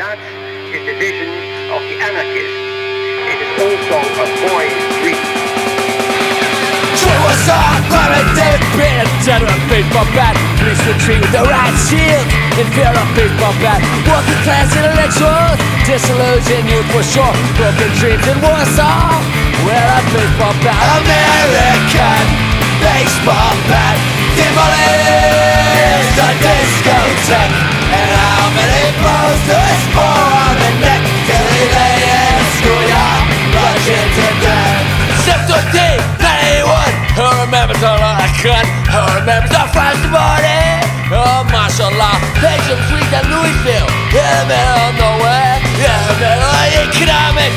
That is the vision of the anarchist. It is also a boy's dream. Suicide, primitive, being dead with baseball bat Police retreat with the right shield. In fear of baseball bat Working class intellectuals. Disillusioned youth for sure. Broken dreams in Warsaw Wear a baseball bat American Who remembers the first morning Oh, martial law Patience week at Louisville. In the middle of nowhere In the middle of economic